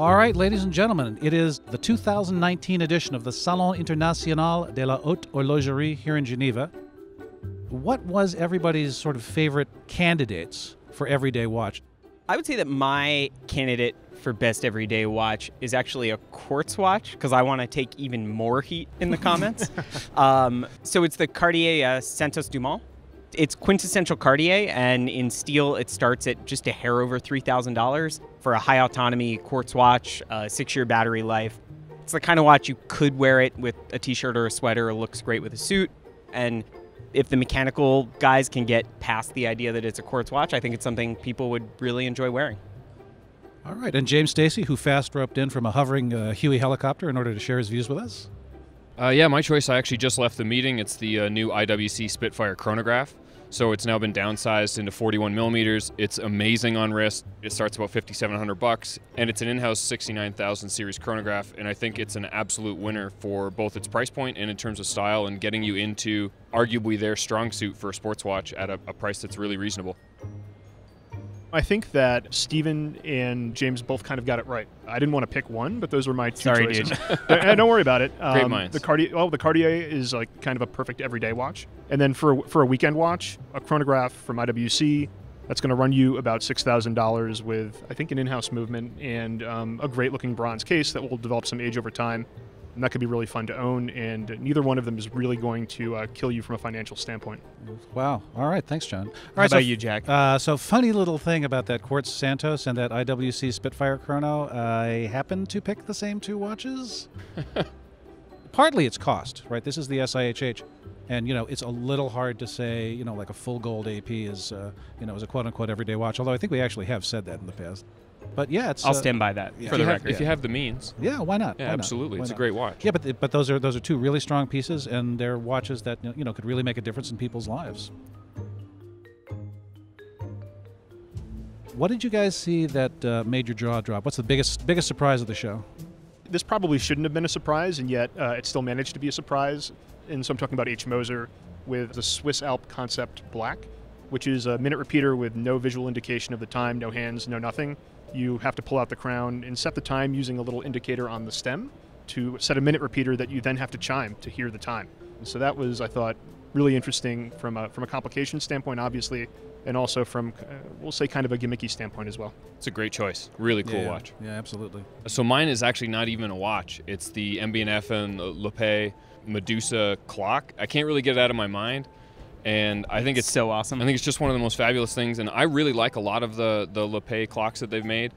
All right, ladies and gentlemen, it is the 2019 edition of the Salon International de la Haute Horlogerie here in Geneva. What was everybody's sort of favorite candidates for everyday watch? I would say that my candidate for best everyday watch is actually a quartz watch because I want to take even more heat in the comments. um, so it's the Cartier uh, Santos Dumont. It's quintessential Cartier, and in steel, it starts at just a hair over $3,000 for a high autonomy quartz watch, uh, six year battery life. It's the kind of watch you could wear it with a t shirt or a sweater, it looks great with a suit. And if the mechanical guys can get past the idea that it's a quartz watch, I think it's something people would really enjoy wearing. All right, and James Stacy, who fast roped in from a hovering uh, Huey helicopter in order to share his views with us. Uh, yeah, my choice. I actually just left the meeting. It's the uh, new IWC Spitfire chronograph. So it's now been downsized into 41 millimeters. It's amazing on wrist. It starts about 5,700 bucks, and it's an in-house 69,000 series chronograph. And I think it's an absolute winner for both its price point and in terms of style, and getting you into arguably their strong suit for a sports watch at a, a price that's really reasonable. I think that Steven and James both kind of got it right. I didn't want to pick one, but those were my two Sorry, choices. dude. don't, don't worry about it. Great minds. The Cartier, well, the Cartier is like kind of a perfect everyday watch, and then for a, for a weekend watch, a chronograph from IWC. That's going to run you about six thousand dollars with, I think, an in-house movement and um, a great-looking bronze case that will develop some age over time, and that could be really fun to own. And neither one of them is really going to uh, kill you from a financial standpoint. Wow. All right, thanks, John. All How right, so about you, Jack? Uh, so funny little thing about that Quartz Santos and that IWC Spitfire Chrono. I happened to pick the same two watches. Partly it's cost, right? This is the SIHH, and you know it's a little hard to say, you know, like a full gold AP is, uh, you know, is a quote unquote everyday watch. Although I think we actually have said that in the past. But yeah, it's. I'll uh, stand by that yeah. for if, the you have, record. if you have the means, Yeah, why not? yeah, Why not? absolutely, Why it's a not? great watch. Yeah, but but those are those are two really strong pieces, and they're watches that you know could really make a difference in people's lives. What did you guys see that uh, made your jaw drop? What's the biggest biggest surprise of the show? this probably shouldn't have been a surprise, and yet uh, it still managed to be a surprise. And so I'm talking about H. Moser with the Swiss Alp Concept Black, which is a minute repeater with no visual indication of the time, no hands, no nothing. You have to pull out the crown and set the time using a little indicator on the stem to set a minute repeater that you then have to chime to hear the time. And so that was, I thought, really interesting from a, from a complication standpoint, obviously, and also from, uh, we'll say, kind of a gimmicky standpoint as well. It's a great choice. Really cool yeah, watch. Yeah, absolutely. So mine is actually not even a watch. It's the MB&F and L'Epée Medusa clock. I can't really get it out of my mind, and I think it's so awesome. I think it's just one of the most fabulous things, and I really like a lot of the the L'Epée clocks that they've made.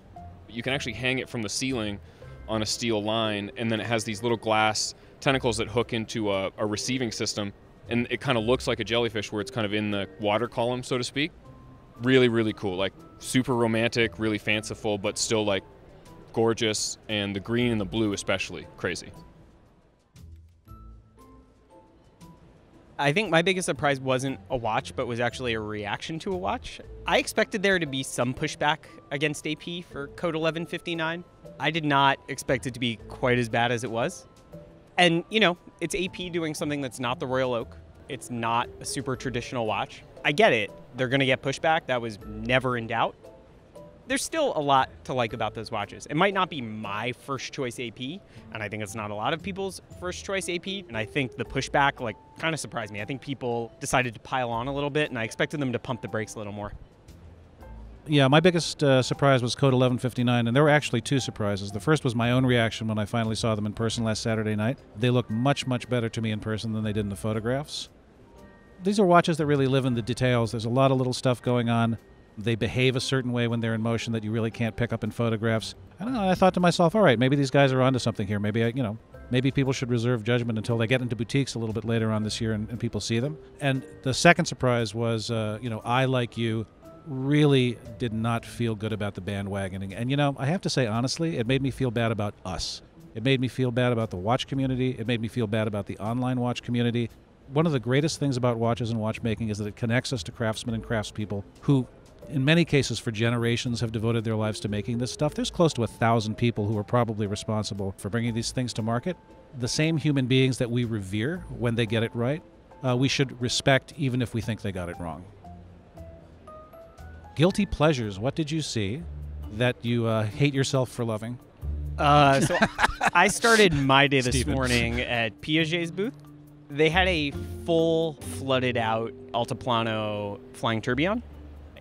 You can actually hang it from the ceiling on a steel line, and then it has these little glass tentacles that hook into a, a receiving system, and it kind of looks like a jellyfish where it's kind of in the water column, so to speak. Really, really cool. Like super romantic, really fanciful, but still like gorgeous, and the green and the blue especially crazy. I think my biggest surprise wasn't a watch, but was actually a reaction to a watch. I expected there to be some pushback against AP for Code 1159. I did not expect it to be quite as bad as it was. And, you know, it's AP doing something that's not the Royal Oak. It's not a super traditional watch. I get it. They're going to get pushback. That was never in doubt. There's still a lot to like about those watches. It might not be my first choice AP, and I think it's not a lot of people's first choice AP. And I think the pushback, like, kind of surprised me. I think people decided to pile on a little bit, and I expected them to pump the brakes a little more. Yeah, my biggest uh, surprise was Code 1159, and there were actually two surprises. The first was my own reaction when I finally saw them in person last Saturday night. They look much, much better to me in person than they did in the photographs. These are watches that really live in the details. There's a lot of little stuff going on. They behave a certain way when they're in motion that you really can't pick up in photographs. I. I thought to myself, all right, maybe these guys are onto something here. Maybe I, you know, maybe people should reserve judgment until they get into boutiques a little bit later on this year and, and people see them. And the second surprise was, uh, you know, I like you really did not feel good about the bandwagoning. And you know, I have to say honestly, it made me feel bad about us. It made me feel bad about the watch community. It made me feel bad about the online watch community. One of the greatest things about watches and watchmaking is that it connects us to craftsmen and craftspeople who in many cases for generations have devoted their lives to making this stuff. There's close to a thousand people who are probably responsible for bringing these things to market. The same human beings that we revere when they get it right, uh, we should respect even if we think they got it wrong. Guilty pleasures. What did you see that you uh, hate yourself for loving? Uh, so I started my day this Steven. morning at Piaget's booth. They had a full flooded out Altiplano flying tourbillon.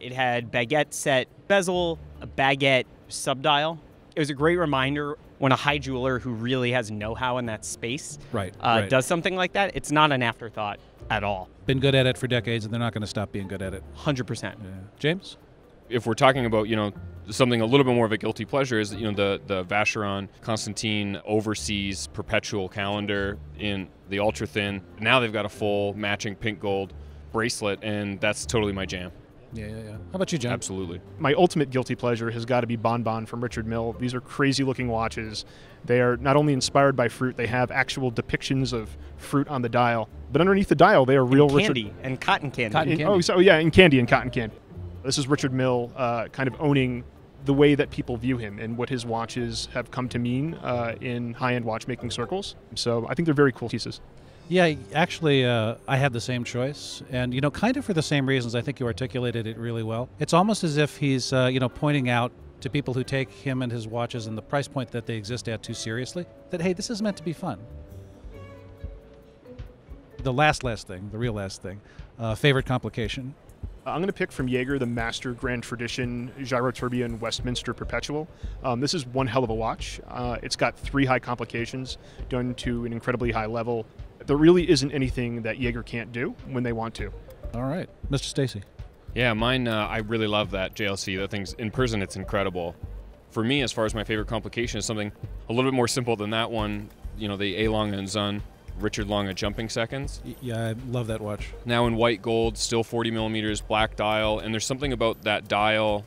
It had baguette set bezel, a baguette subdial. It was a great reminder when a high jeweler who really has know-how in that space Right. uh, right. does something like that. It's not an afterthought at all. Been good at it for decades, and they're not going to stop being good at it. Hundred percent. Yeah. James? if we're talking about you know something a little bit more of a guilty pleasure is you know the the Vacheron Constantin overseas perpetual calendar in the ultra thin. Now they've got a full matching pink gold bracelet, and that's totally my jam. Yeah, yeah, yeah. How about you, John? Absolutely. My ultimate guilty pleasure has got to be Bon Bon from Richard Mille. These are crazy looking watches. They are not only inspired by fruit, they have actual depictions of fruit on the dial. But underneath the dial, they are real Richard. Candy and cotton candy. Cotton in- candy. Oh, so yeah, and candy and cotton candy. This is Richard Mille uh, kind of owning the way that people view him and what his watches have come to mean uh, in high-end watchmaking circles. So I think they're very cool pieces. Yeah, actually, uh, I had the same choice, and you know, kind of for the same reasons. I think you articulated it really well. It's almost as if he's, uh, you know, pointing out to people who take him and his watches and the price point that they exist at too seriously that hey, this is meant to be fun. The last, last thing, the real last thing, uh, favorite complication. Uh, I'm going to pick from Jaeger the Master Grand Tradition Gyro Westminster Perpetual. Um, this is one hell of a watch. Uh, it's got three high complications done to an incredibly high level. There really isn't anything that Jaeger can't do when they want to. All right, Mr. Stacy. Yeah, mine. Uh, I really love that JLC. That thing's in person. It's incredible. For me, as far as my favorite complication is something a little bit more simple than that one. You know, the A Lange and Söhne, Richard Lange jumping seconds. Yeah, I love that watch. now in white gold, still 40 millimeters, black dial, and there's something about that dial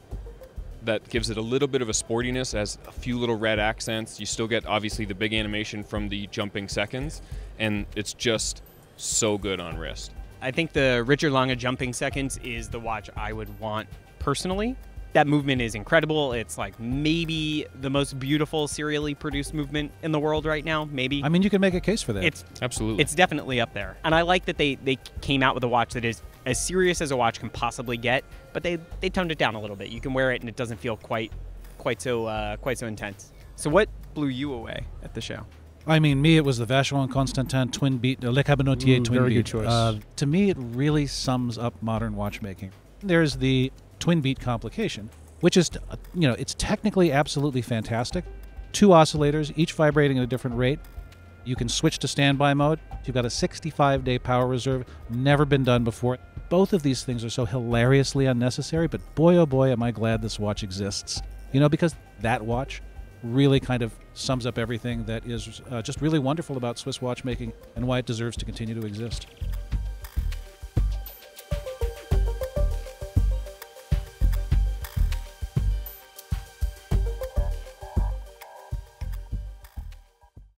that gives it a little bit of a sportiness, as a few little red accents. You still get obviously the big animation from the jumping seconds, and it's just so good on wrist. I think the Richard Lange jumping seconds is the watch I would want personally. That movement is incredible. It's like maybe the most beautiful serially produced movement in the world right now. Maybe I mean, you can make a case for that. it's Absolutely. it's definitely up there. And I like that they they came out with a watch that is as serious as a watch can possibly get, but they they toned it down a little bit. You can wear it and it doesn't feel quite quite so uh, quite so intense. So what blew you away at the show? I mean, me, it was the Vacheron Constantin twin beat, uh, Le Cabinotier Ooh, twin very beat. good choice. Uh, to me, it really sums up modern watchmaking. There's the twin beat complication, which is, uh, you know, it's technically absolutely fantastic. Two oscillators, each vibrating at a different rate. You can switch to standby mode. You've got a 65 day power reserve, never been done before. Both of these things are so hilariously unnecessary, but boy oh boy, am I glad this watch exists. You know, because that watch really kind of sums up everything that is uh, just really wonderful about Swiss watchmaking and why it deserves to continue to exist.